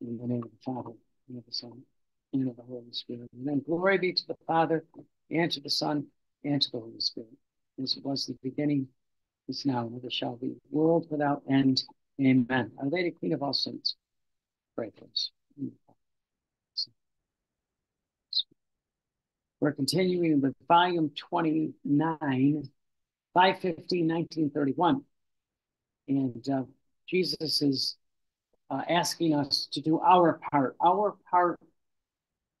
In the name of the Father, and of the Son, and of the Holy Spirit. And then glory be to the Father, and to the Son, and to the Holy Spirit. As it was the beginning, is now, and ever shall be, world without end. Amen. Our Lady, Queen of all saints, pray for us. We're continuing with volume 29, 515, 1931. And uh, Jesus is uh, asking us to do our part. Our part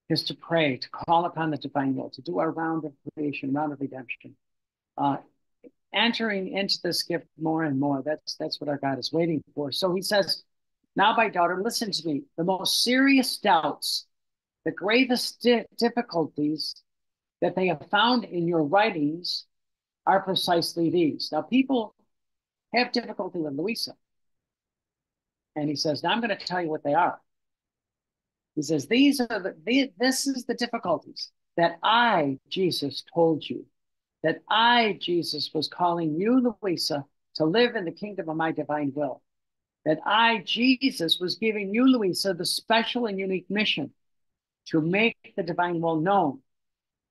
is to pray, to call upon the divine will, to do our round of creation, round of redemption. Uh, entering into this gift more and more. That's that's what our God is waiting for. So he says, Now, my daughter, listen to me. The most serious doubts, the gravest di- difficulties that they have found in your writings are precisely these. Now, people have difficulty with Luisa. And he says, Now I'm going to tell you what they are. He says, These are the, the this is the difficulties that I, Jesus, told you. That I, Jesus, was calling you, Luisa, to live in the kingdom of my divine will. That I, Jesus, was giving you, Luisa, the special and unique mission to make the divine will known.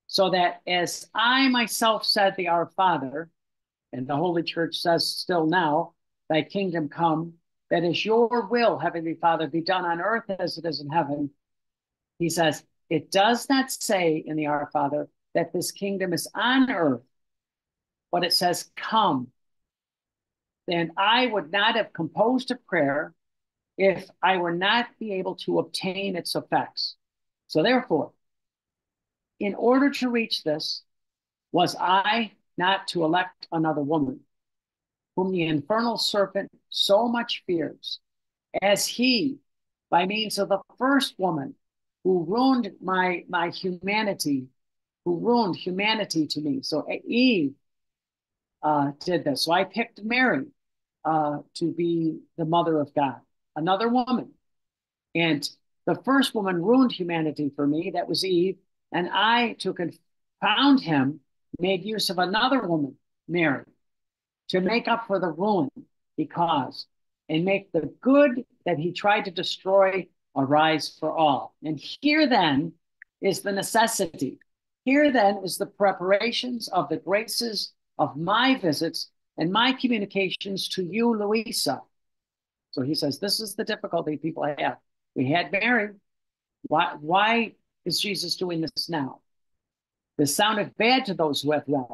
So that as I myself said the Our Father, and the Holy Church says still now, Thy kingdom come, that is your will, Heavenly Father, be done on earth as it is in heaven. He says, it does not say in the Our Father that this kingdom is on earth, but it says, come. Then I would not have composed a prayer if I were not be able to obtain its effects. So therefore, in order to reach this, was I not to elect another woman, whom the infernal serpent so much fears, as he, by means of the first woman who ruined my, my humanity, who ruined humanity to me. So Eve uh, did this. So I picked Mary uh, to be the mother of God, another woman. And the first woman ruined humanity for me. That was Eve. And I, to confound him, made use of another woman, Mary, to make up for the ruin he caused and make the good that he tried to destroy arise for all. And here then is the necessity. Here then is the preparations of the graces of my visits and my communications to you, Luisa. So he says, This is the difficulty people have. We had Mary. Why, why is Jesus doing this now? This sounded bad to those who have read,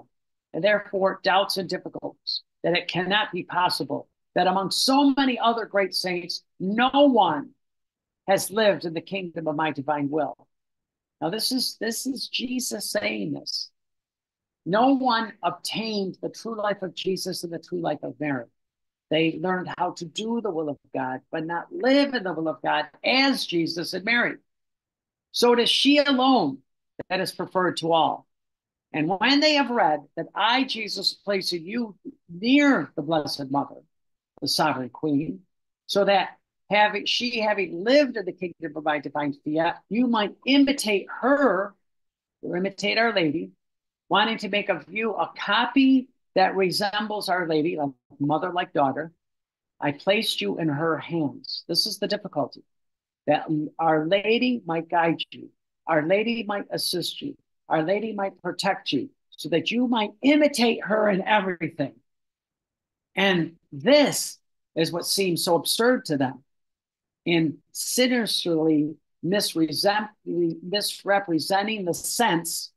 and therefore doubts and difficulties that it cannot be possible that among so many other great saints, no one has lived in the kingdom of my divine will. Now, this is this is Jesus saying this. No one obtained the true life of Jesus and the true life of Mary. They learned how to do the will of God, but not live in the will of God as Jesus and Mary. So it is she alone that is preferred to all. And when they have read that I, Jesus, place you near the Blessed Mother, the Sovereign Queen, so that having she having lived in the kingdom of my divine fiat, you might imitate her, or imitate Our Lady, wanting to make of you a copy that resembles Our Lady, a mother like daughter. I placed you in her hands. This is the difficulty that Our Lady might guide you, Our Lady might assist you, Our Lady might protect you, so that you might imitate her in everything. And this is what seems so absurd to them in sinisterly misrepresenting the sense.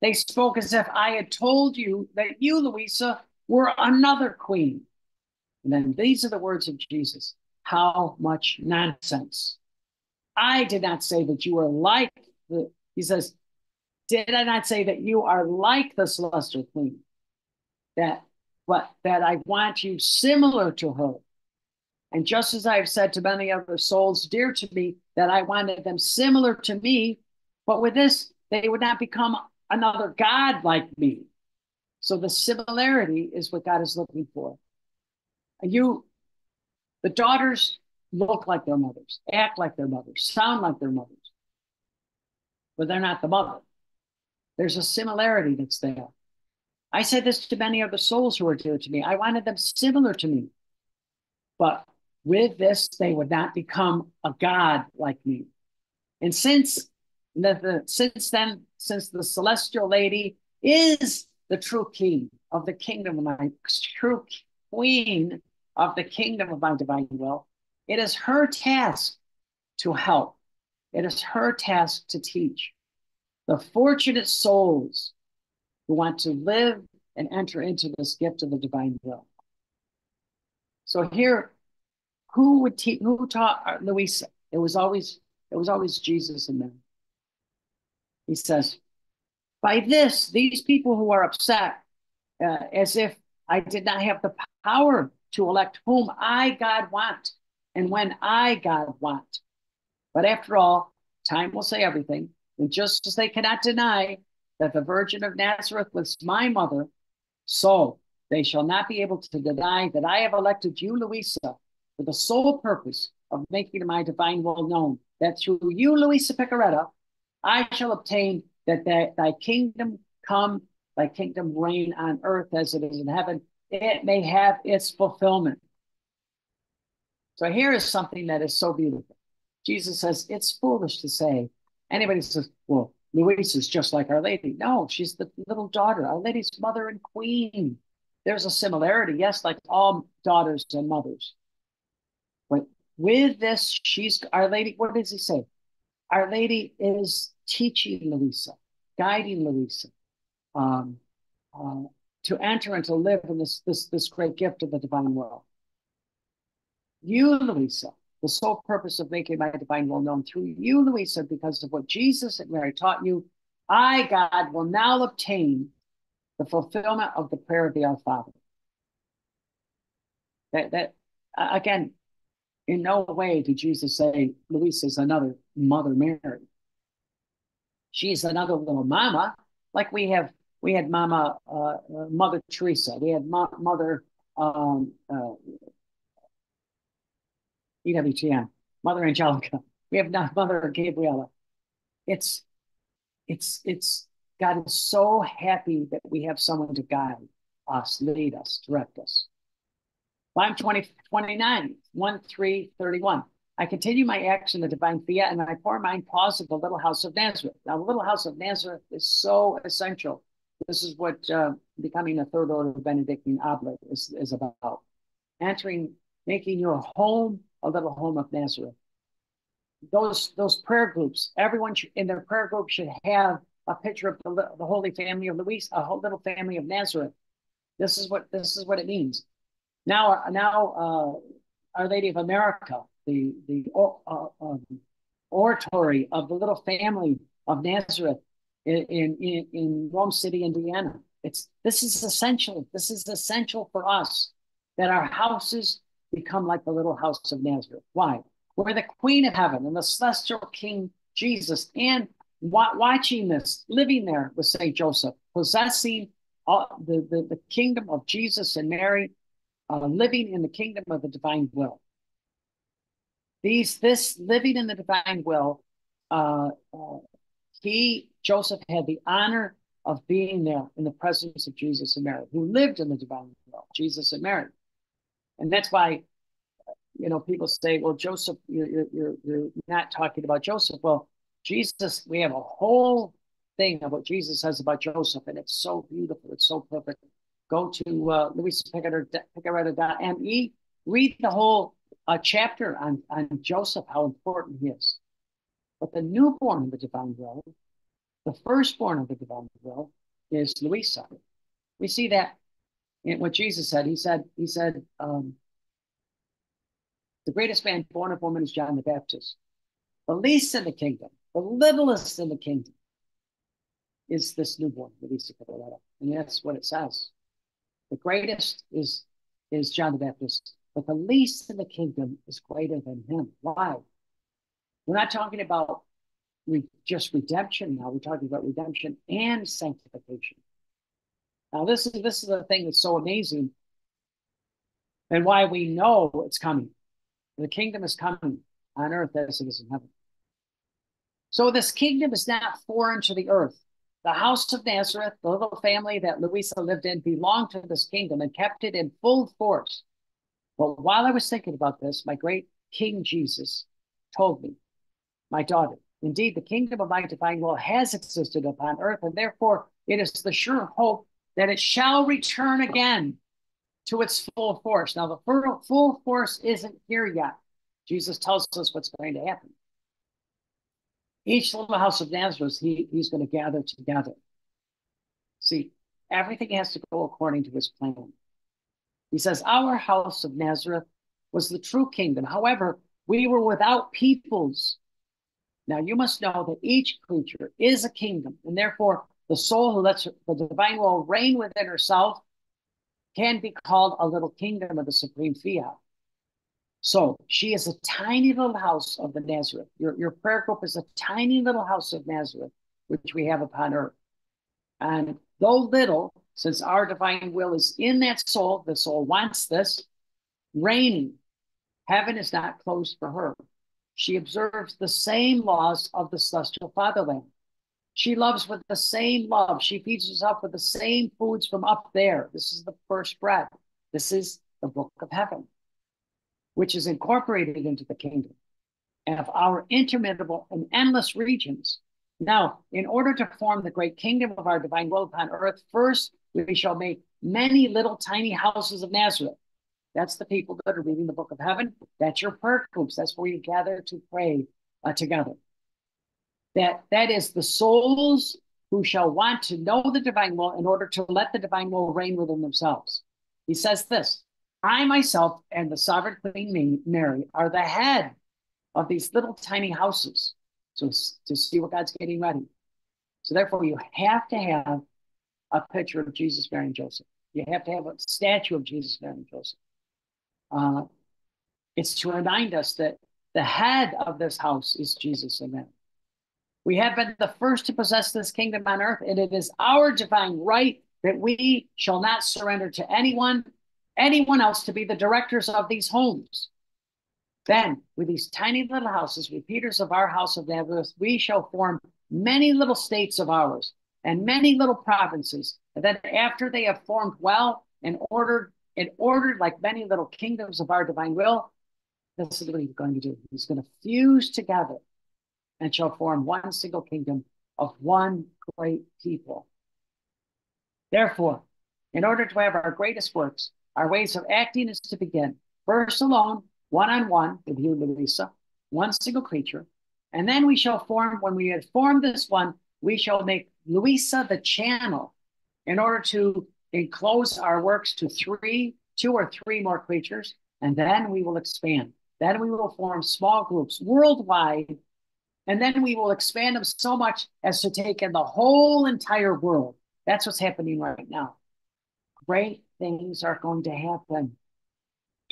They spoke as if I had told you that you, Luisa, were another queen. And then these are the words of Jesus. How much nonsense. I did not say that you are like the, he says, did I not say that you are like the celestial queen? That what that I want you similar to her. And just as I have said to many other souls dear to me, that I wanted them similar to me, but with this, they would not become another God like me. So the similarity is what God is looking for. You, the daughters look like their mothers, act like their mothers, sound like their mothers, but they're not the mother. There's a similarity that's there. I said this to many of the souls who are dear to me. I wanted them similar to me. But with this, they would not become a God like me. And since the, the, since then, since the celestial lady is the true king of the kingdom of my true queen of the kingdom of my divine will, it is her task to help. It is her task to teach the fortunate souls who want to live and enter into this gift of the divine will. So here, who would teach? Who taught Luisa? It was always it was always Jesus and them. He says, by this, these people who are upset, uh, as if I did not have the power to elect whom I, God, want and when I, God, want. But after all, time will say everything. And just as they cannot deny that the Virgin of Nazareth was my mother, so they shall not be able to deny that I have elected you, Luisa, for the sole purpose of making my divine will known, that through you, Luisa Piccarreta, I shall obtain that thy, thy kingdom come, thy kingdom reign on earth as it is in heaven. It may have its fulfillment. So here is something that is so beautiful. Jesus says, it's foolish to say. Anybody says, well, Louise is just like Our Lady. No, she's the little daughter, Our Lady's mother and queen. There's a similarity, yes, like all daughters and mothers. But with this, she's Our Lady. What does he say? Our Lady is teaching Luisa, guiding Luisa um, uh, to enter and to live in this, this, this great gift of the divine will. You, Luisa, the sole purpose of making my divine will known through you, Luisa, because of what Jesus and Mary taught you, I, God, will now obtain the fulfillment of the prayer of the Our Father. That, that again, in no way did Jesus say Luisa is another Mother Mary. She's another little mama, like we have. We had Mama uh, uh Mother Teresa. We had Mo- Mother um, EWTN, Mother Angelica. We have not Mother Gabriella. It's it's it's God is so happy that we have someone to guide us, lead us, direct us. Line 20, 29, 1, 3, 31. I continue my acts in the divine fiat and I pour mine pause at the little house of Nazareth. Now, the little house of Nazareth is so essential. This is what uh, becoming a third order Benedictine oblate is, is about. Entering, making your home a little home of Nazareth. Those, those prayer groups, everyone in their prayer group should have a picture of the, the Holy Family of Louise, a whole little family of Nazareth. This is what this is what it means. Now, now, uh, Our Lady of America, the the uh, um, oratory of the little family of Nazareth in, in in Rome City, Indiana. It's this is essential. This is essential for us that our houses become like the little house of Nazareth. Why? Where the Queen of Heaven and the celestial King Jesus and watching this, living there with Saint Joseph, possessing all, the, the the kingdom of Jesus and Mary, uh, living in the kingdom of the divine will. These, this living in the divine will, uh, uh, he, Joseph, had the honor of being there in the presence of Jesus and Mary, who lived in the divine will, Jesus and Mary. And that's why, you know, people say, well, Joseph, you're, you're, you're not talking about Joseph. Well, Jesus, we have a whole thing of what Jesus says about Joseph, and it's so beautiful. It's so perfect. Go to uh, louisapicaretta.me, read the whole a chapter on, on Joseph, how important he is. But the newborn of the divine will, the firstborn of the divine will, is Luisa. We see that what Jesus said. He said, He said, um, the greatest man born of woman is John the Baptist. The least in the kingdom, the littlest in the kingdom, is this newborn, Luisa Piccarreta. And that's what it says. The greatest is is John the Baptist. But the least in the kingdom is greater than him. Why? We're not talking about re just redemption now. We're talking about redemption and sanctification. Now, this is this is the thing that's so amazing, and why we know it's coming. The kingdom is coming on earth as it is in heaven. So this kingdom is not foreign to the earth. The house of Nazareth, the little family that Luisa lived in, belonged to this kingdom and kept it in full force But while I was thinking about this, my great King Jesus told me, my daughter, indeed, the kingdom of my divine will has existed upon earth, and therefore it is the sure hope that it shall return again to its full force. Now, the full force isn't here yet. Jesus tells us what's going to happen. Each little house of Nazareth, he, he's going to gather together. See, everything has to go according to his plan. He says, Our house of Nazareth was the true kingdom. However, we were without peoples. Now, you must know that each creature is a kingdom, and therefore the soul who lets the divine will reign within herself can be called a little kingdom of the supreme fiat. So she is a tiny little house of the Nazareth. Your, your prayer group is a tiny little house of Nazareth, which we have upon earth. And though little, since our divine will is in that soul, the soul wants this, reigning. Heaven is not closed for her. She observes the same laws of the celestial fatherland. She loves with the same love. She feeds herself with the same foods from up there. This is the first bread. This is the book of heaven, which is incorporated into the kingdom of our interminable and endless regions. Now, in order to form the great kingdom of our divine will upon earth, first we shall make many little tiny houses of Nazareth. That's the people that are reading the book of heaven. That's your prayer groups. That's where you gather to pray uh, together that that is the souls who shall want to know the divine will in order to let the divine will reign within themselves. He says this I myself and the sovereign Queen Mary are the head of these little tiny houses. So to see what God's getting ready. So therefore, you have to have a picture of Jesus, Mary, and Joseph. You have to have a statue of Jesus, Mary, and Joseph. Uh, it's to remind us that the head of this house is Jesus Mary. We have been the first to possess this kingdom on earth, and it is our divine right that we shall not surrender to anyone, anyone else to be the directors of these homes. Then, with these tiny little houses, repeaters of our house of Nazareth, we shall form many little states of ours and many little provinces. And then, after they have formed well and ordered, and ordered like many little kingdoms of our divine will, this is what he's going to do. He's going to fuse together and shall form one single kingdom of one great people. Therefore, in order to have our greatest works, our ways of acting is to begin first alone, one on one with you, Luisa, one single creature. And then we shall form, when we have formed this one, we shall make Luisa the channel in order to enclose our works to three, two or three more creatures. And then we will expand. Then we will form small groups worldwide and then we will expand them so much as to take in the whole entire world. That's what's happening right now. Great things are going to happen.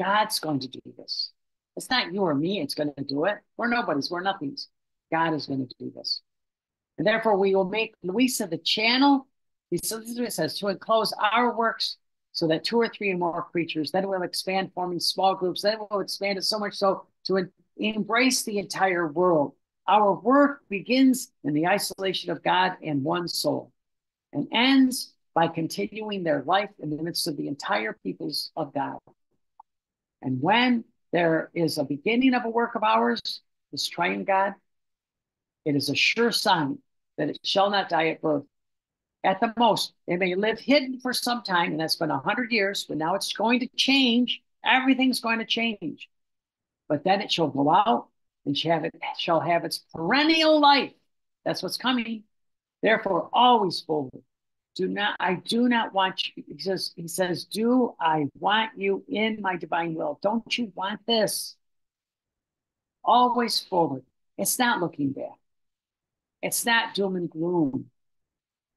God's going to do this. It's not you or me, it's going to do it. We're nobodies, we're nothings. God is going to do this. And therefore, we will make Luisa the channel. He says to enclose our works so that two or three or more creatures, then we'll expand, forming small groups. Then we'll expand it so much so to embrace the entire world. Our work begins in the isolation of God and one soul and ends by continuing their life in the midst of the entire peoples of God. And when there is a beginning of a work of ours, this triune God, it is a sure sign that it shall not die at birth. At the most, it may live hidden for some time, and that's been a hundred years, but now it's going to change. Everything's going to change. But then it shall go out and shall have, it, shall have its perennial life. That's what's coming. Therefore, always forward. Do not, I do not want you, he says, he says, do I want you in my divine will? Don't you want this? Always forward. It's not looking back. It's not doom and gloom.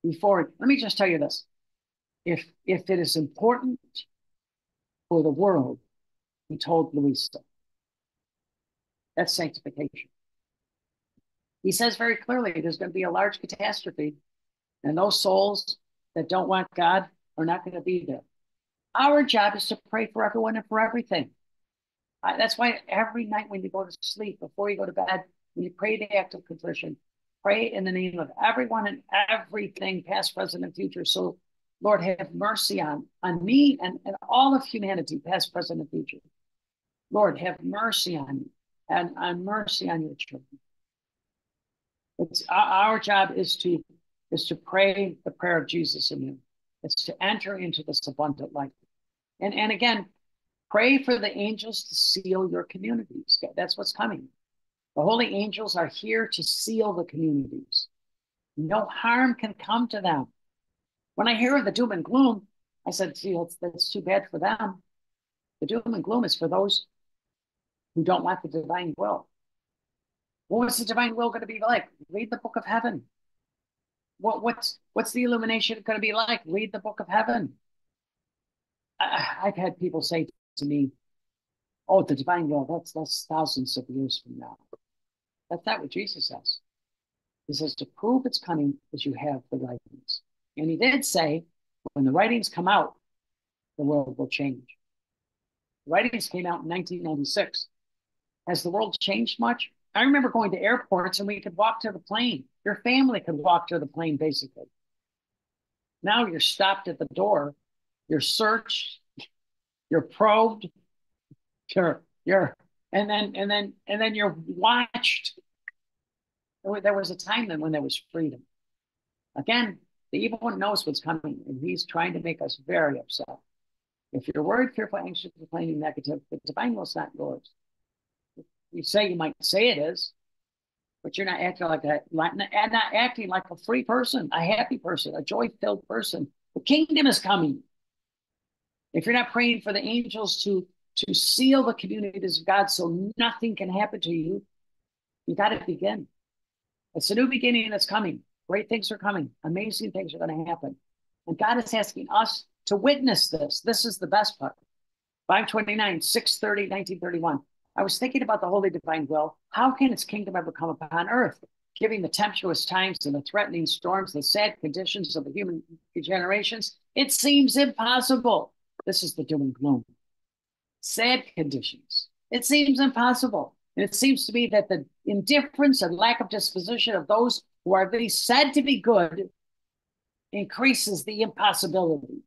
Before, let me just tell you this. If if it is important for the world, he told Luisa, that's sanctification. He says very clearly there's going to be a large catastrophe, and those souls that don't want God are not going to be there. Our job is to pray for everyone and for everything. That's why every night when you go to sleep, before you go to bed, when you pray the act of contrition, pray in the name of everyone and everything, past, present, and future. So, Lord, have mercy on, on me and, and all of humanity, past, present, and future. Lord, have mercy on me and on mercy on your children. It's our job is to is to pray the prayer of Jesus in you. It's to enter into this abundant life. And and again, pray for the angels to seal your communities. That's what's coming. The holy angels are here to seal the communities. No harm can come to them. When I hear of the doom and gloom, I said, see, that's, that's too bad for them. The doom and gloom is for those who don't like the divine will. What was the divine will going to be like? Read the book of heaven. What, what's, what's the illumination going to be like? Read the book of heaven. I, I've had people say to me, oh, the divine will, that's, that's thousands of years from now. That's not what Jesus says. He says to prove its coming is you have the writings. And he did say, when the writings come out, the world will change. The writings came out in 1996. Has the world changed much? I remember going to airports and we could walk to the plane. Your family could walk to the plane, basically. Now you're stopped at the door, you're searched, you're probed, you're you're and then and then and then you're watched. There was a time then when there was freedom. Again, the evil one knows what's coming, and he's trying to make us very upset. If you're worried, fearful, anxious, complaining, negative, the divine will is not yours. You say you might say it is, but you're not acting like that, not, not acting like a free person, a happy person, a joy-filled person. The kingdom is coming. If you're not praying for the angels to to seal the communities of God so nothing can happen to you, you got to begin. It's a new beginning that's coming. Great things are coming. Amazing things are going to happen. And God is asking us to witness this. This is the best part. 529, 630, 1931. I was thinking about the holy divine will. How can its kingdom ever come upon earth? Giving the tempestuous times and the threatening storms, the sad conditions of the human generations, it seems impossible. This is the doom and gloom. Sad conditions. It seems impossible. And it seems to me that the indifference and lack of disposition of those who are these said to be good increases the impossibility,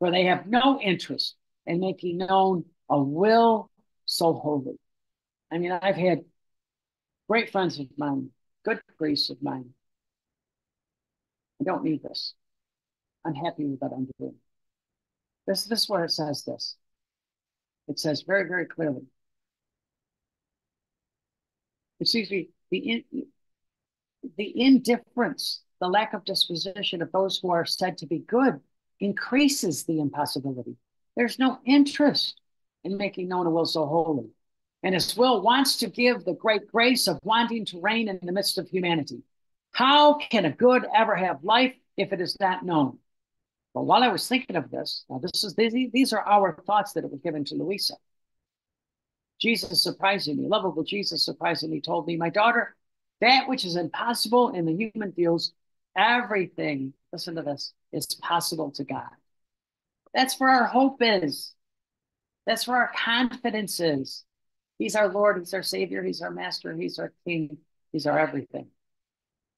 for they have no interest in making known a will so holy. I mean, I've had great friends of mine, good priests of mine. I don't need this. I'm happy with what I'm doing. This, this is where it says this. It says very, very clearly. Excuse me, the, in, the indifference, the lack of disposition of those who are said to be good increases the impossibility. There's no interest in making known a will so holy. And his will wants to give the great grace of wanting to reign in the midst of humanity. How can a good ever have life if it is not known? But while I was thinking of this, now this is these, these are our thoughts that was given to Luisa. Jesus surprisingly, lovable Jesus surprisingly told me, My daughter, that which is impossible in the human fields, everything, listen to this, is possible to God. That's where our hope is. That's where our confidence is. He's our Lord, He's our Savior, He's our Master, He's our King, He's our everything.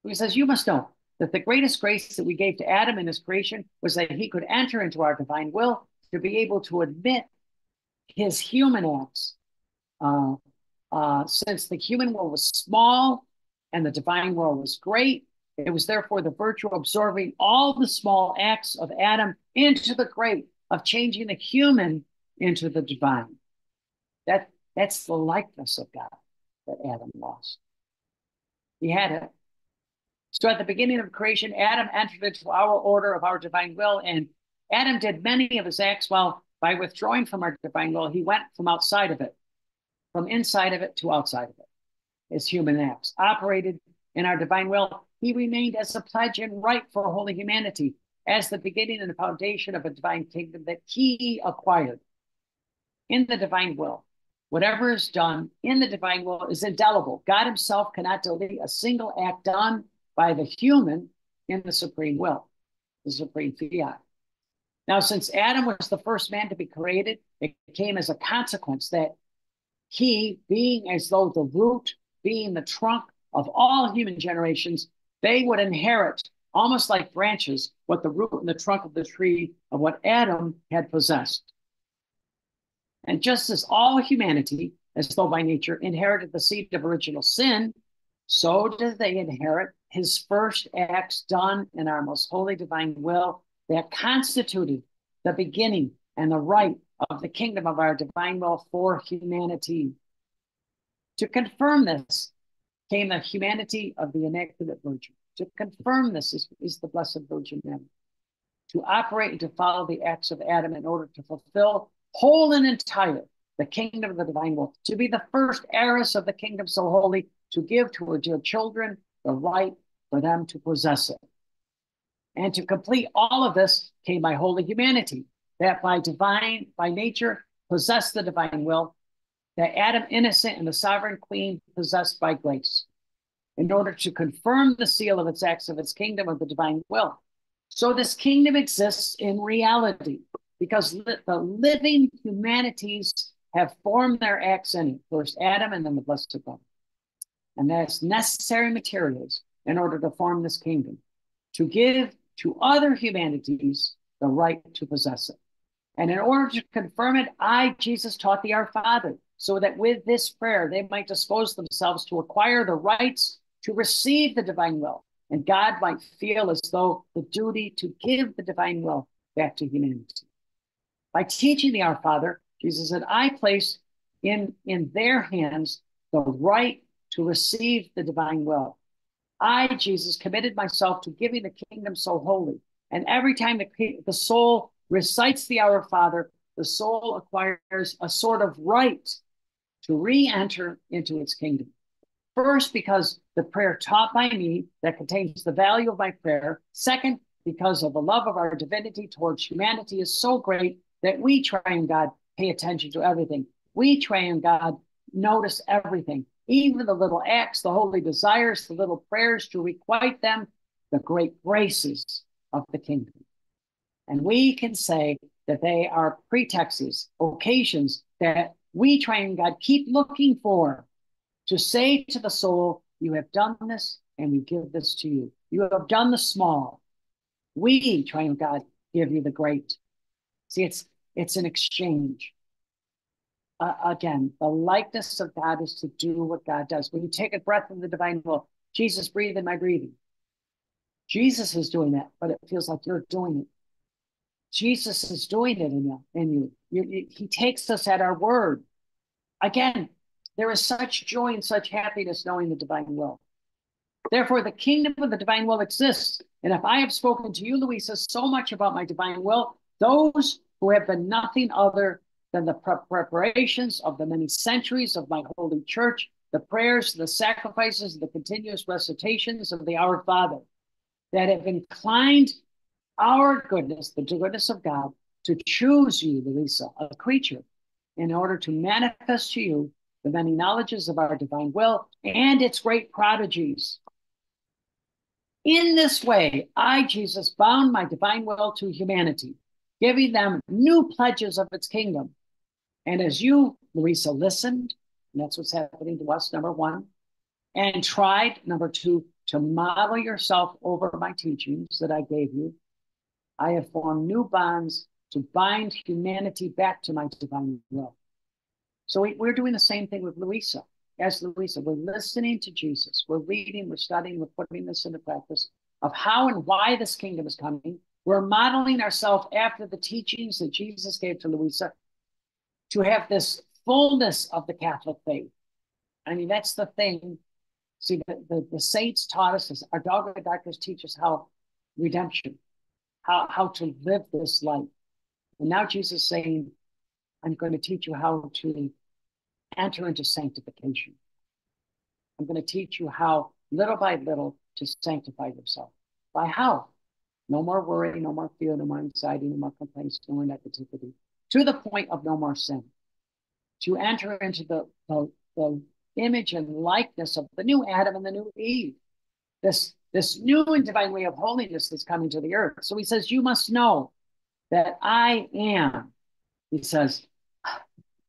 He says, You must know that the greatest grace that we gave to Adam in his creation was that he could enter into our divine will to be able to admit his human acts. Uh, uh, since the human will was small and the divine will was great, it was therefore the virtue absorbing all the small acts of Adam into the great, of changing the human into the divine. That, that's the likeness of God that Adam lost. He had it. So at the beginning of creation, Adam entered into our order of our divine will, and Adam did many of his acts while by withdrawing from our divine will, he went from outside of it, from inside of it to outside of it. His human acts operated in our divine will. He remained as a pledge and right for holy humanity, as the beginning and the foundation of a divine kingdom that he acquired in the divine will. Whatever is done in the divine will is indelible. God himself cannot delete a single act done by the human in the supreme will, the supreme fiat. Now, since Adam was the first man to be created, it came as a consequence that he, being as though the root, being the trunk of all human generations, they would inherit, almost like branches, what the root and the trunk of the tree of what Adam had possessed. And just as all humanity, as though by nature, inherited the seed of original sin, so did they inherit his first acts done in our most holy divine will that constituted the beginning and the right of the kingdom of our divine will for humanity. To confirm this came the humanity of the Immaculate Virgin. To confirm this is, is the Blessed Virgin Mary. To operate and to follow the acts of Adam in order to fulfill whole and entire the kingdom of the divine will, to be the first heiress of the kingdom so holy, to give to her children the right for them to possess it. And to complete all of this came by holy humanity, that by divine, by nature, possessed the divine will, that Adam innocent and the sovereign queen possessed by grace, in order to confirm the seal of its acts of its kingdom of the divine will. So this kingdom exists in reality because li- the living humanities have formed their acts in first Adam and then the blessed God. And that's necessary materials in order to form this kingdom, to give to other humanities the right to possess it. And in order to confirm it, I, Jesus, taught the Our Father, so that with this prayer they might dispose themselves to acquire the rights to receive the divine will. And God might feel as though the duty to give the divine will back to humanity. By teaching the Our Father, Jesus said, I place in, in their hands the right to receive the divine will. I, Jesus, committed myself to giving the kingdom so holy. And every time the, the soul recites the Our Father, the soul acquires a sort of right to re enter into its kingdom. First, because the prayer taught by me that contains the value of my prayer. Second, because of the love of our divinity towards humanity is so great that we try and God pay attention to everything. We try and God notice everything even the little acts, the holy desires, the little prayers to requite them, the great graces of the kingdom. And we can say that they are pretexts, occasions that we try and God keep looking for to say to the soul, You have done this, and we give this to you. You have done the small. We try and God give you the great. See, it's it's an exchange uh, again, the likeness of God is to do what God does. When you take a breath of the divine will, Jesus, breathe in my breathing. Jesus is doing that, but it feels like you're doing it. Jesus is doing it in you. In you. you, you he takes us at our word. Again, there is such joy and such happiness knowing the divine will. Therefore, the kingdom of the divine will exists. And if I have spoken to you, Luisa, so much about my divine will, those who have been nothing other than the preparations of the many centuries of my holy church, the prayers, the sacrifices, the continuous recitations of the Our Father that have inclined our goodness, the goodness of God, to choose you, Luisa, a creature, in order to manifest to you the many knowledges of our divine will and its great prodigies. In this way, I, Jesus, bound my divine will to humanity, giving them new pledges of its kingdom and as you, Luisa, listened, and that's what's happening to us, number one, and tried, number two, to model yourself over my teachings that I gave you, I have formed new bonds to bind humanity back to my divine will. So we, we're doing the same thing with Luisa. As Luisa, we're listening to Jesus. We're reading, we're studying, we're putting this into practice of how and why this kingdom is coming. We're modeling ourselves after the teachings that Jesus gave to Luisa to have this fullness of the Catholic faith. I mean, that's the thing. See, the, the, the saints taught us this. Our dogma doctors teach us how redemption, how, how to live this life. And now Jesus is saying, I'm going to teach you how to enter into sanctification. I'm going to teach you how, little by little, to sanctify yourself. By how? No more worry, no more fear, no more anxiety, no more complaints, no more negativity to the point of no more sin, to enter into the, the, the image and likeness of the new Adam and the new Eve, this, this new and divine way of holiness that's coming to the earth. So he says, You must know that I am, he says,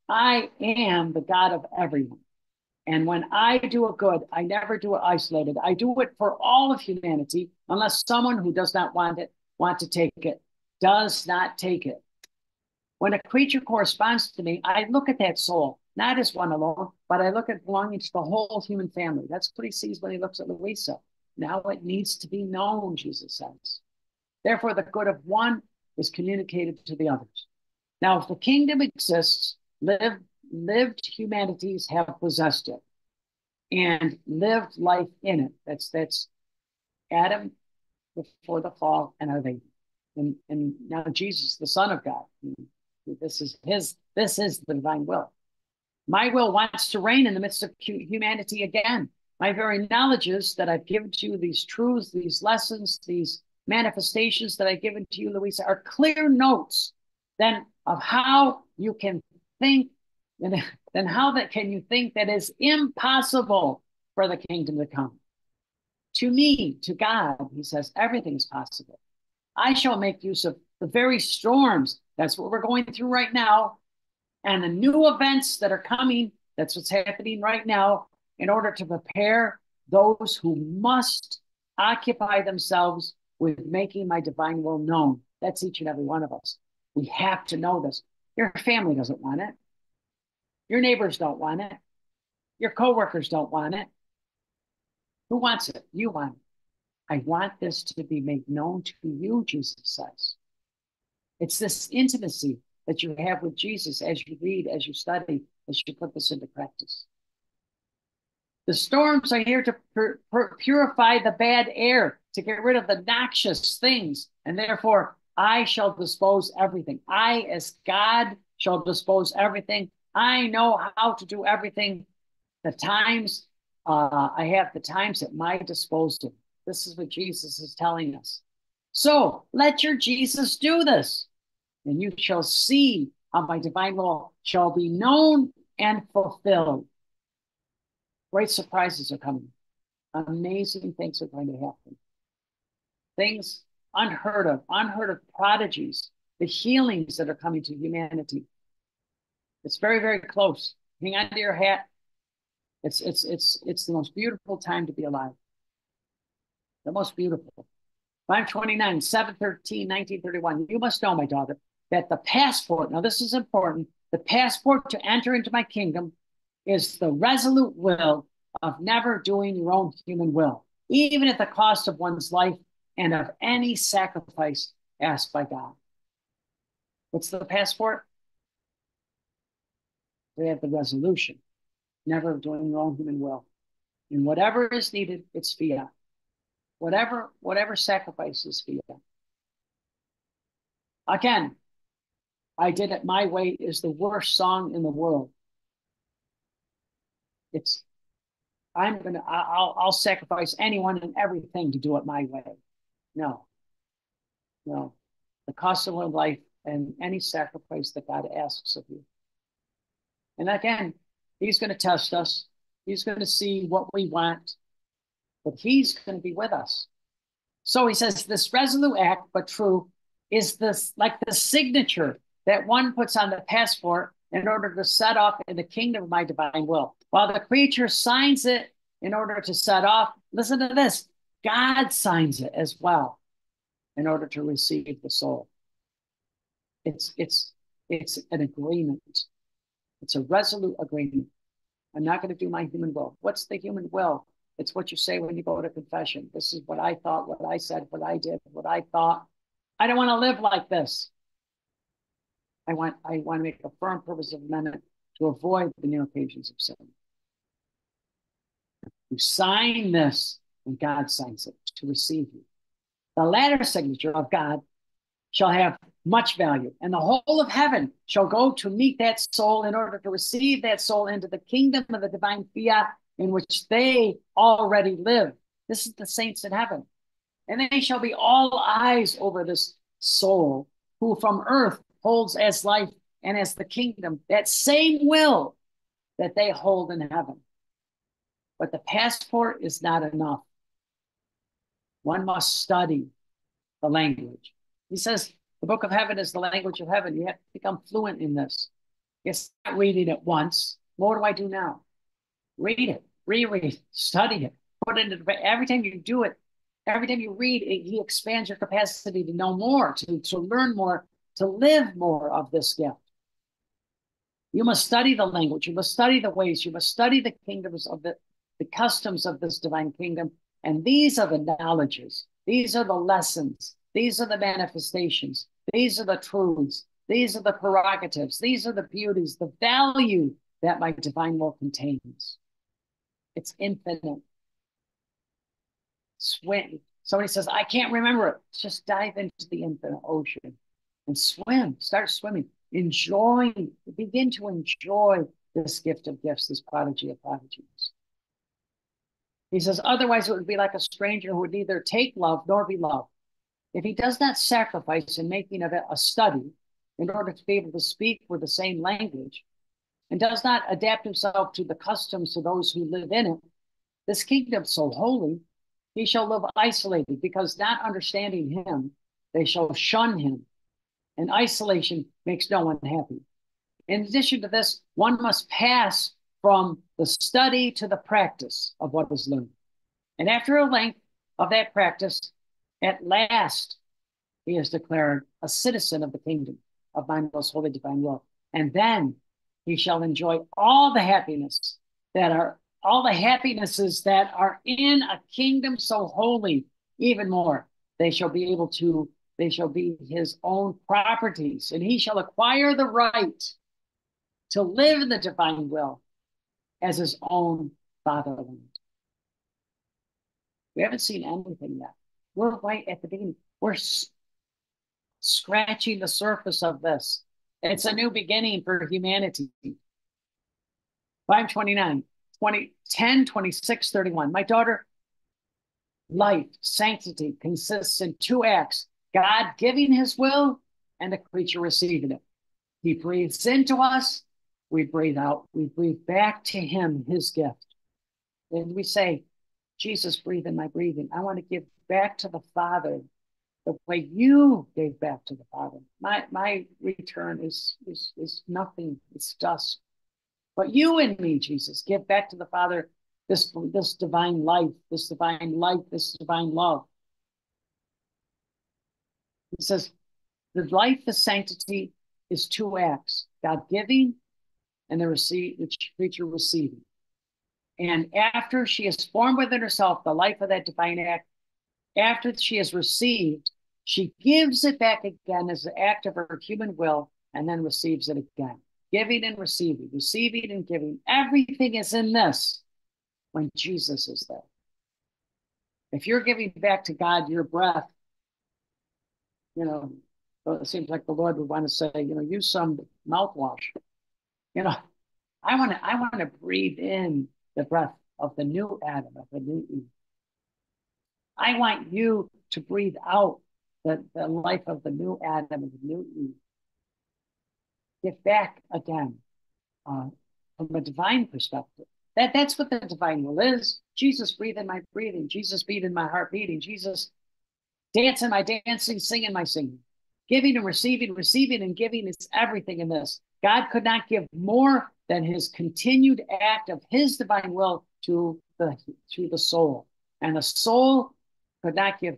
I am the God of everyone. And when I do a good, I never do it isolated. I do it for all of humanity, unless someone who does not want it, want to take it, does not take it. When a creature corresponds to me, I look at that soul, not as one alone, but I look at belonging to the whole human family. That's what he sees when he looks at Luisa. Now it needs to be known, Jesus says. Therefore, the good of one is communicated to the others. Now, if the kingdom exists, live, lived humanities have possessed it and lived life in it. That's that's Adam before the fall and our baby. And, and now Jesus, the Son of God. This is his, this is the divine will. My will wants to reign in the midst of humanity again. My very knowledges that I've given to you, these truths, these lessons, these manifestations that I've given to you, Luisa, are clear notes then of how you can think, and then how that can you think that is impossible for the kingdom to come. To me, to God, he says, everything is possible. I shall make use of the very storms. That's what we're going through right now. And the new events that are coming. That's what's happening right now in order to prepare those who must occupy themselves with making my divine will known. That's each and every one of us. We have to know this. Your family doesn't want it. Your neighbors don't want it. Your coworkers don't want it. Who wants it? You want it. I want this to be made known to you, Jesus says. It's this intimacy that you have with Jesus as you read, as you study, as you put this into practice. The storms are here to pur pur purify the bad air, to get rid of the noxious things, and therefore I shall dispose everything. I, as God, shall dispose everything. I know how to do everything. The times uh, I have the times at my disposal. This is what Jesus is telling us. So let your Jesus do this, and you shall see how my divine law shall be known and fulfilled. Great surprises are coming. Amazing things are going to happen. Things unheard of, unheard of prodigies, the healings that are coming to humanity. It's very, very close. Hang on to your hat. It's it's it's it's the most beautiful time to be alive the most beautiful. 529, 713, 1931. You must know, my daughter, that the passport, now this is important, the passport to enter into my kingdom is the resolute will of never doing your own human will, even at the cost of one's life and of any sacrifice asked by God. What's the passport? We have the resolution, never doing your own human will. And whatever is needed, it's fiat whatever whatever sacrifices for you. Again, I did it my way is the worst song in the world. It's I'm gonna I'll I'll sacrifice anyone and everything to do it my way. No, no, the cost of life and any sacrifice that God asks of you. And again, He's going to test us. He's going to see what we want but he's going to be with us. So he says, this resolute act, but true, is this like the signature that one puts on the passport in order to set off in the kingdom of my divine will. While the creature signs it in order to set off, listen to this God signs it as well in order to receive the soul. It's it's it's an agreement. It's a resolute agreement. I'm not going to do my human will. What's the human will? It's what you say when you go to confession. This is what I thought, what I said, what I did, what I thought. I don't want to live like this. I want I want to make a firm purpose of amendment to avoid the new occasions of sin. You sign this and God signs it to receive you. The latter signature of God shall have much value, and the whole of heaven shall go to meet that soul in order to receive that soul into the kingdom of the divine fiat in which they already live. This is the saints in heaven. And they shall be all eyes over this soul who from earth holds as life and as the kingdom that same will that they hold in heaven. But the passport is not enough. One must study the language. He says the book of heaven is the language of heaven. You have to become fluent in this. It's not reading it once. What do I do now? Read it, reread, study it, put it into every time you do it, every time you read it, he expands your capacity to know more, to, to learn more, to live more of this gift. You must study the language. You must study the ways. You must study the kingdoms of the, the customs of this divine kingdom. And these are the knowledges. These are the lessons. These are the manifestations. These are the truths. These are the prerogatives. These are the beauties, the value that my divine will contains. It's infinite. Swim. Somebody says, I can't remember it. Just dive into the infinite ocean and swim. Start swimming. Enjoy, begin to enjoy this gift of gifts, this prodigy of prodigies. He says, otherwise it would be like a stranger who would neither take love nor be loved. If he does not sacrifice in making of it a study in order to be able to speak with the same language, and does not adapt himself to the customs of those who live in it, this kingdom so holy, he shall live isolated, because not understanding him, they shall shun him. And isolation makes no one happy. In addition to this, one must pass from the study to the practice of what is learned. And after a length of that practice, at last he is declared a citizen of the kingdom of my most holy divine will. And then he shall enjoy all the happiness that are all the happinesses that are in a kingdom so holy, even more. They shall be able to, they shall be his own properties, and he shall acquire the right to live in the divine will as his own fatherland. We haven't seen anything yet. We're right at the beginning. We're scratching the surface of this. It's a new beginning for humanity. 529, 20, 10, 26, 31. My daughter, life, sanctity consists in two acts God giving his will and the creature receiving it. He breathes into us, we breathe out, we breathe back to him his gift. And we say, Jesus, breathe in my breathing. I want to give back to the Father the way you gave back to the Father. My my return is is is nothing. It's dust. But you and me, Jesus, give back to the Father this this divine life, this divine life, this divine love. He says, the life, the sanctity is two acts: God giving, and the receive, the creature receiving. And after she has formed within herself the life of that divine act, after she has received, she gives it back again as an act of her human will and then receives it again. Giving and receiving, receiving and giving. Everything is in this when Jesus is there. If you're giving back to God your breath, you know, it seems like the Lord would want to say, you know, use some mouthwash. You know, I want to I want to breathe in the breath of the new Adam, of the new Eve. I want you to breathe out the, the life of the new Adam and the new Eve. Get back again uh, from a divine perspective. That, that's what the divine will is. Jesus breathe in my breathing. Jesus beat in my heart beating. Jesus dance in my dancing, sing in my singing. Giving and receiving, receiving and giving is everything in this. God could not give more than his continued act of his divine will to the to the soul. And the soul could not give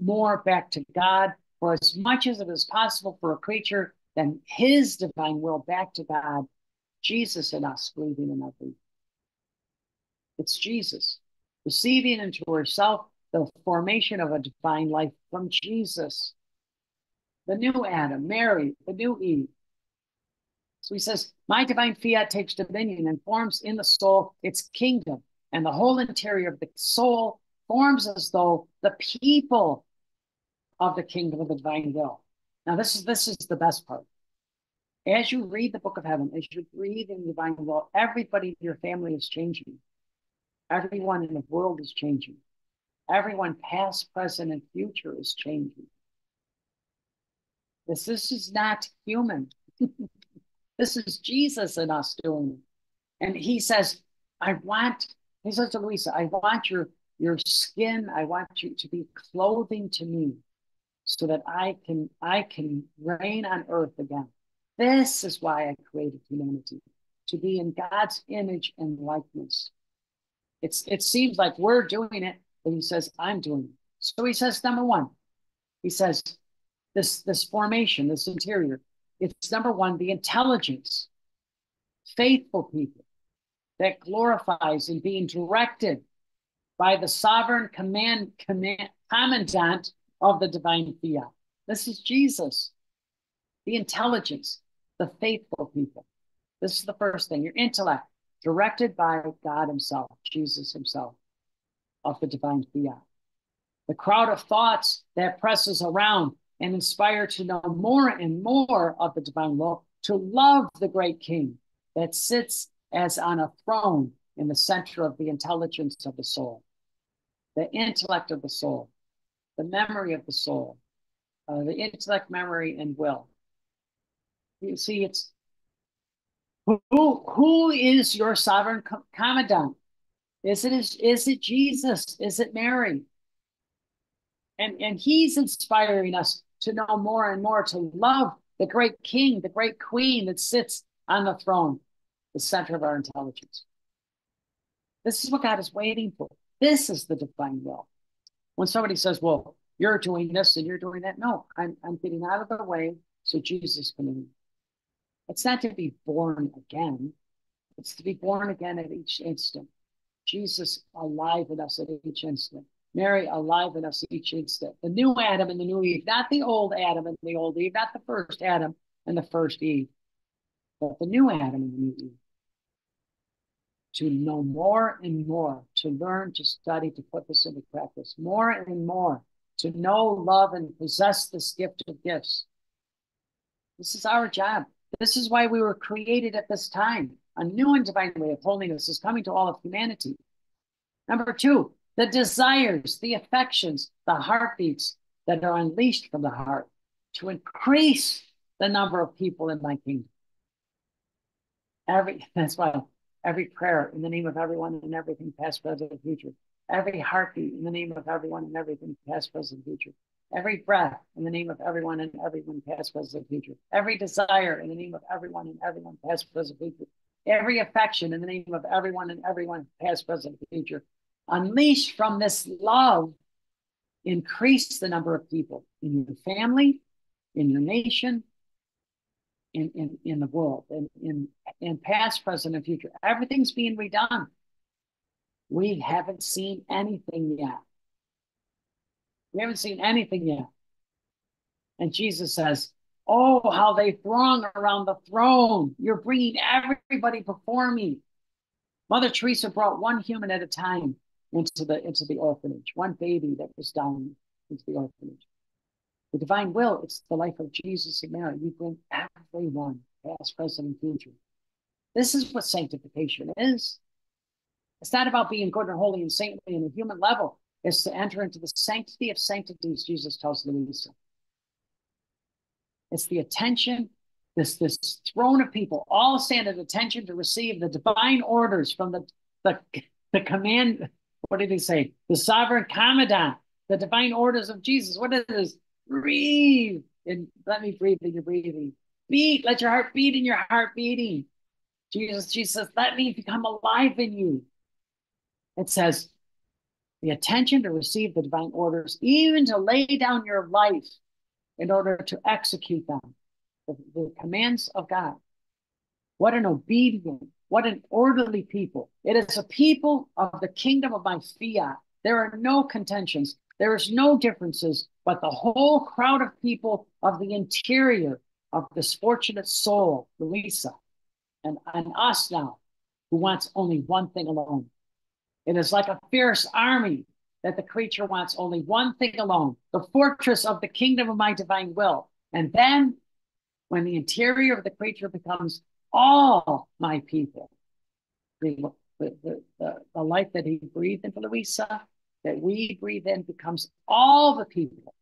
more back to God for as much as it is possible for a creature, than his divine will back to God, Jesus in us, breathing in our breathing. It's Jesus receiving into herself the formation of a divine life from Jesus. The new Adam, Mary, the new Eve. So he says, My divine fiat takes dominion and forms in the soul its kingdom, and the whole interior of the soul forms as though the people of the kingdom of the divine will. Now, this is this is the best part. As you read the book of heaven, as you read in the divine will, everybody in your family is changing. Everyone in the world is changing. Everyone, past, present, and future, is changing. This, this is not human. this is Jesus in us doing it. And he says, I want, he says to Luisa, I want your, your skin, I want you to be clothing to me so that I can I can reign on earth again. This is why I created humanity, to be in God's image and likeness. It's it seems like we're doing it, but he says, I'm doing it. So he says, number one, he says, this, this formation, this interior. It's number one, the intelligence, faithful people that glorifies in being directed by the sovereign command, command commandant of the divine fiat. This is Jesus, the intelligence, the faithful people. This is the first thing your intellect, directed by God Himself, Jesus Himself, of the divine fiat. The crowd of thoughts that presses around and inspire to know more and more of the divine law, to love the great King that sits as on a throne in the center of the intelligence of the soul, the intellect of the soul, the memory of the soul, uh, the intellect, memory, and will. You see, it's who who is your sovereign commandant? Is it is, is it Jesus? Is it Mary? And and he's inspiring us to know more and more to love the great king, the great queen that sits on the throne, the center of our intelligence. This is what God is waiting for. This is the divine will. When somebody says, Well, you're doing this and you're doing that, no, I'm, I'm getting out of the way so Jesus can in. It's not to be born again, it's to be born again at each instant. Jesus alive in us at each instant. Mary alive in us each instant. The new Adam and the new Eve, not the old Adam and the old Eve, not the first Adam and the first Eve, but the new Adam and the new Eve. To know more and more, to learn, to study, to put this into practice, more and more, to know, love, and possess this gift of gifts. This is our job. This is why we were created at this time. A new and divine way of holiness is coming to all of humanity. Number two, the desires, the affections, the heartbeats that are unleashed from the heart to increase the number of people in my kingdom. Every that's why every prayer in the name of everyone and everything, past, present, and future. Every heartbeat in the name of everyone and everything, past, present, and future. Every breath in the name of everyone and everyone, past, present, and future. Every desire in the name of everyone and everyone, past, present, and future. Every affection in the name of everyone and everyone, past, present, and future unleash from this love, increase the number of people in your family, in your nation, in, in, in the world, in, in, in past, present, and future. Everything's being redone. We haven't seen anything yet. We haven't seen anything yet. And Jesus says, Oh, how they throng around the throne. You're bringing everybody before me. Mother Teresa brought one human at a time into the into the orphanage, one baby that was dying into the orphanage. The divine will, it's the life of Jesus and Mary. You bring everyone, past, present, and future. This is what sanctification is. It's not about being good and holy and saintly on a human level. It's to enter into the sanctity of sanctities, Jesus tells Luisa. It's the attention, this, this throne of people, all stand at attention to receive the divine orders from the, the, the command, what did he say? The sovereign commandant, the divine orders of Jesus. What is this? Breathe and let me breathe in your breathing. Beat, let your heart beat in your heart beating. Jesus, Jesus, let me become alive in you. It says, the attention to receive the divine orders, even to lay down your life in order to execute them, the, the commands of God. What an obedient, what an orderly people. It is a people of the kingdom of my fiat. There are no contentions. There is no differences, but the whole crowd of people of the interior of this fortunate soul, Luisa, and, and us now, who wants only one thing alone. It is like a fierce army that the creature wants only one thing alone, the fortress of the kingdom of my divine will. And then when the interior of the creature becomes all my people. The, the, the, the life that he breathed into Luisa, that we breathe in, becomes all the people.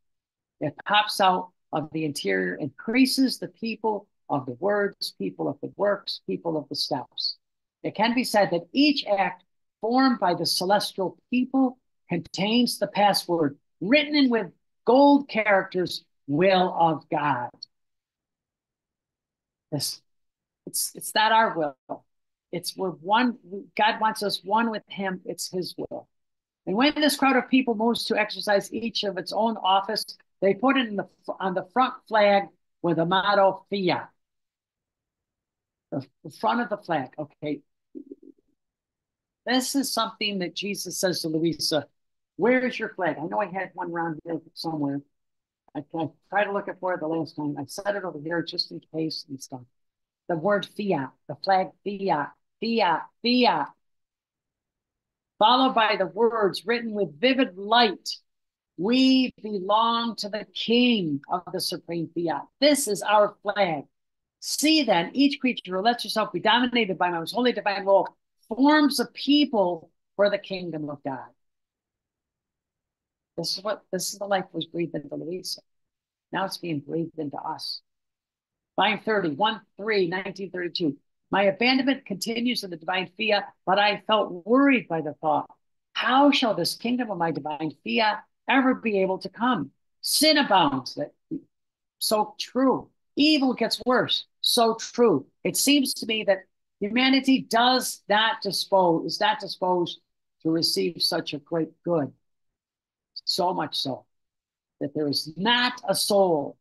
It pops out of the interior, increases the people of the words, people of the works, people of the steps. It can be said that each act formed by the celestial people contains the password written in with gold characters, will of God. This it's it's not our will. It's we're one. God wants us one with Him. It's His will. And when this crowd of people moves to exercise each of its own office, They put it in the on the front flag with the motto Fiat. The, the front of the flag. Okay. This is something that Jesus says to Luisa. Where's your flag? I know I had one around here somewhere. I, I tried to look it for it the last time. I set it over here just in case and stuff. The word fiat, the flag fiat, fiat, fiat, followed by the words written with vivid light. We belong to the King of the supreme fiat. This is our flag. See then, each creature who lets yourself be dominated by my most holy divine will forms a people for the kingdom of God. This is what this is the life was breathed into Luisa. Now it's being breathed into us. Line 30, 1 3, 1932. My abandonment continues in the divine fiat, but I felt worried by the thought how shall this kingdom of my divine fiat ever be able to come? Sin abounds. That so true. Evil gets worse. So true. It seems to me that humanity does not dispose is not disposed to receive such a great good. So much so that there is not a soul.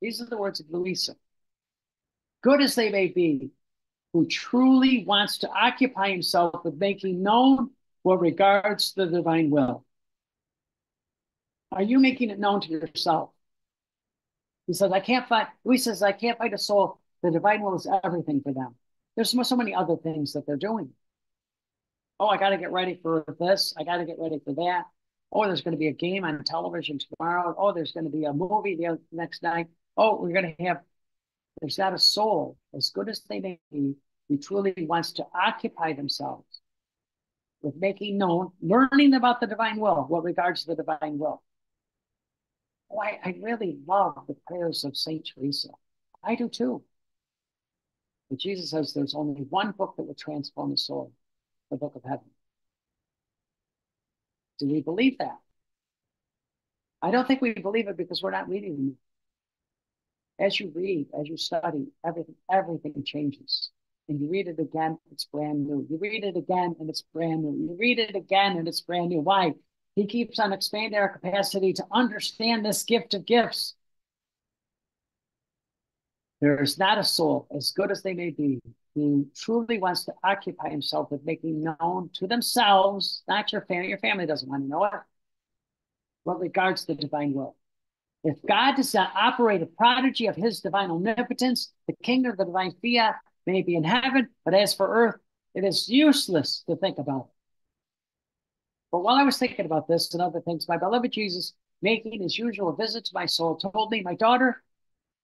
These are the words of Luisa. Good as they may be, who truly wants to occupy himself with making known what regards the divine will. Are you making it known to yourself? He says, I can't find, he says, I can't find a soul. The divine will is everything for them. There's so many other things that they're doing. Oh, I got to get ready for this. I got to get ready for that. Oh, there's going to be a game on television tomorrow. Oh, there's going to be a movie the next night. Oh, we're going to have, there's not a soul, as good as they may be, who truly wants to occupy themselves with making known, learning about the divine will, what regards the divine will. Oh, I, I really love the prayers of St. Teresa. I do too. But Jesus says there's only one book that will transform the soul, the book of heaven. Do we believe that? I don't think we believe it because we're not reading. As you read, as you study, everything, everything changes. And you read it again, it's brand new. You read it again and it's brand new. You read it again and it's brand new. Why? He keeps on expanding our capacity to understand this gift of gifts. There is not a soul, as good as they may be, who truly wants to occupy himself with making known to themselves, not your family, your family doesn't want to know it, what regards the divine will. If God does not operate a prodigy of his divine omnipotence, the kingdom of the divine fiat may be in heaven, but as for earth, it is useless to think about it. But while I was thinking about this and other things, my beloved Jesus, making his usual visit to my soul, told me, my daughter,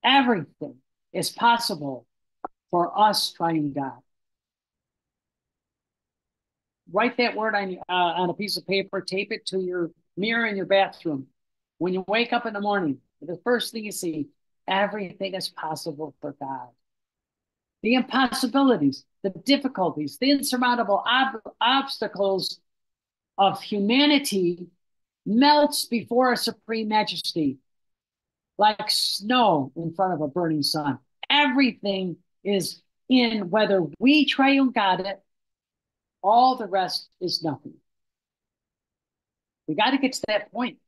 everything is possible for us triune God. Write that word on, uh, on a piece of paper, tape it to your mirror in your bathroom. When you wake up in the morning, the first thing you see, everything is possible for God. The impossibilities, the difficulties, the insurmountable ob obstacles of humanity melts before a supreme majesty like snow in front of a burning sun. Everything is in whether we triune got it, all the rest is nothing. We got to get to that point.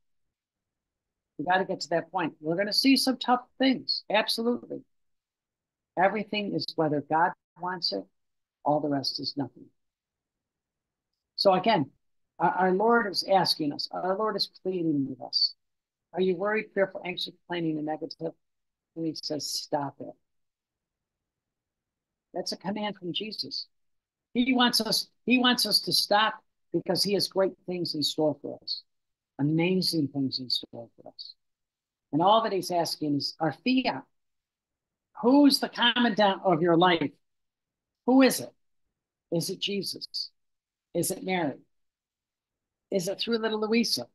We got to get to that point. We're going to see some tough things. Absolutely. Everything is whether God wants it, all the rest is nothing. So again, our, our Lord is asking us, our Lord is pleading with us. Are you worried, fearful, anxious, complaining, and negative? And he says, stop it. That's a command from Jesus. He wants us, he wants us to stop because he has great things in store for us. Amazing things in store for us. And all that he's asking is our fiat. Who's the commandant of your life? Who is it? Is it Jesus? Is it Mary? Is it through little Luisa?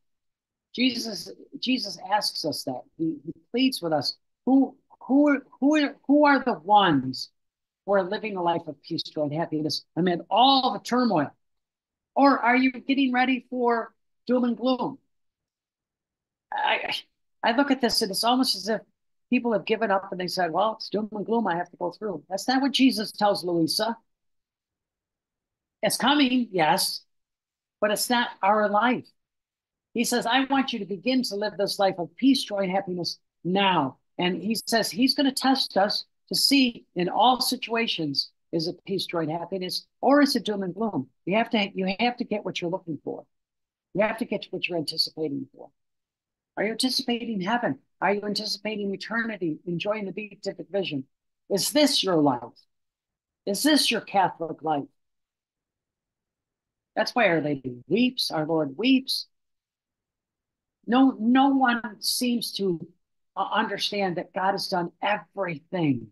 Jesus, Jesus asks us that. He, he pleads with us. Who, who, who, who are the ones who are living a life of peace, joy, and happiness amid all the turmoil? Or are you getting ready for doom and gloom? I, I look at this and it's almost as if people have given up and they said, well, it's doom and gloom I have to go through. That's not what Jesus tells Luisa. It's coming, yes, but it's not our life. He says, I want you to begin to live this life of peace, joy, and happiness now. And he says he's going to test us to see in all situations is it peace, joy, and happiness, or is it doom and gloom? You have to you have to get what you're looking for. You have to get what you're anticipating for. Are you anticipating heaven? Are you anticipating eternity, enjoying the beatific vision? Is this your life? Is this your Catholic life? That's why Our Lady weeps, our Lord weeps. No, no one seems to uh, understand that God has done everything,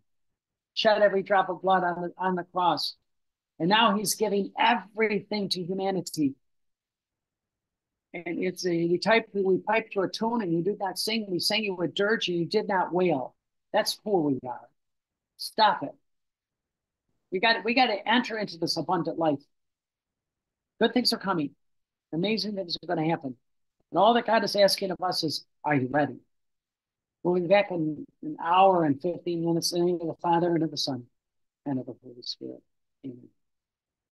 shed every drop of blood on the, on the cross. And now he's giving everything to humanity. And it's a, we type, we pipe to a tune and you did not sing. We sang you a dirge and you did not wail. That's who we are. Stop it. We got we got to enter into this abundant life. Good things are coming. Amazing things are going to happen. And all that God is asking of us is, are you ready? We'll be back in an hour and 15 minutes in the name of the Father and of the Son and of the Holy Spirit. Amen.